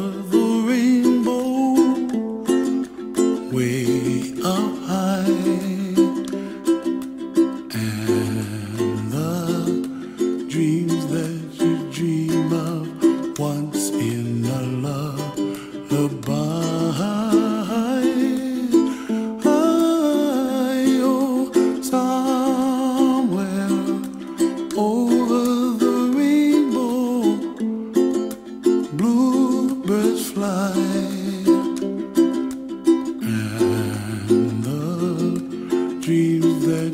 the rainbow way up high and the dream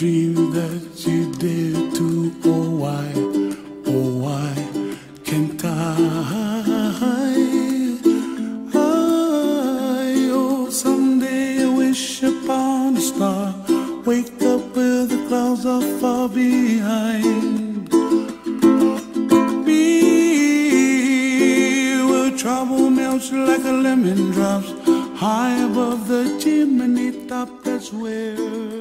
Dream that you dare to, oh, why, oh, why can't I? I, oh, someday I wish upon a star, wake up where the clouds are far behind. Me where trouble melts like a lemon drops high above the chimney top. That's where